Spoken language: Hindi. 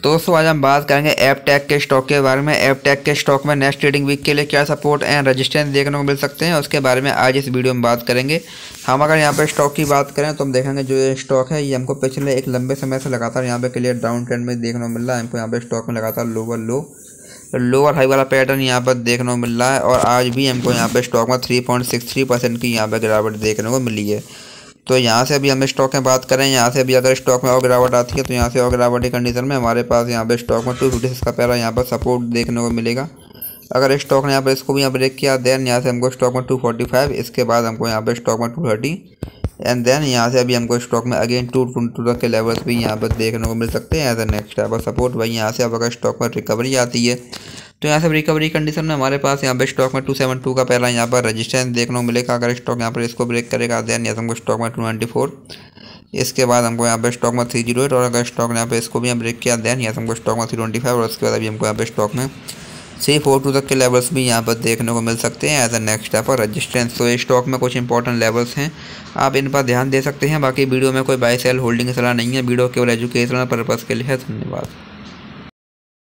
तो दोस्तों, आज हम बात करेंगे ऐप टैग के स्टॉक के बारे में। ऐप टैग के स्टॉक में नेक्स्ट ट्रेडिंग वीक के लिए क्या सपोर्ट एंड रजिस्टेंस देखने को मिल सकते हैं, उसके बारे में आज इस वीडियो में बात करेंगे। हम अगर यहाँ पर स्टॉक की बात करें तो हम देखेंगे जो ये स्टॉक है, ये हमको पिछले एक लंबे समय से लगातार यहाँ पे क्लियर डाउन ट्रेंड में देखने को मिल रहा है। हमको यहाँ पे स्टॉक में लगातार लोअर लो लोअर हाई वाला पैटर्न यहाँ पर देखने को मिल रहा है, और आज भी हमको यहाँ पे स्टॉक में three point six three percent की यहाँ पर गिरावट देखने को मिली है। तो यहाँ से अभी हम स्टॉक में बात करें, यहाँ से अभी अगर स्टॉक में और गिरावट आती है तो यहाँ से और गिरावट की कंडीशन में हमारे पास यहाँ पे स्टॉक में टू फिफ्टी का पहला यहाँ पर सपोर्ट देखने को मिलेगा। अगर स्टॉक ने यहाँ पर इसको भी यहाँ ब्रेक किया देन यहाँ से हमको स्टॉक में टू फोर्टी फाइव इसके बाद हमको यहाँ पर स्टॉक में टू थर्टी एंड देन यहाँ से अभी हमको स्टॉक में अगेन टू टू तक के लेवल्स भी यहाँ पर देखने को मिल सकते हैं as a next type of support भाई यहाँ से अब अगर स्टॉक में रिकवरी आती है तो यहाँ से रिकवरी कंडीशन में हमारे पास यहाँ पे स्टॉक में टू सेवन टू का पहला यहाँ पर रजिस्टेंस देखने को मिलेगा। अगर स्टॉक यहाँ पर इसको ब्रेक करेगा देन यहाँ हमको स्टॉक में टू नाइन्टी फोर इसके बाद हमको यहाँ पे स्टॉक में थ्री ज़ीरो एट और अगर स्टॉक यहाँ पे इसको भी हम ब्रेक किया देन यहाँ हमको स्टॉक में थ्री ट्वेंटी फाइव और उसके बाद अभी हमको यहाँ पे स्टॉक में थ्री फोर टू तक के लेवल्स भी यहाँ पर देखने को मिल सकते हैं एज अ नेक्स्ट स्टेप और रजिस्टेंस तो स्टॉक में कुछ इंपॉर्टेंट लेवल्स हैं। आप इन पर ध्यान दे सकते हैं। बाकी वीडियो में कोई बाई सेल होल्डिंग सलाह नहीं है। वीडियो केवल एजुकेशनल पर्पज़ के लिए है। धन्यवाद।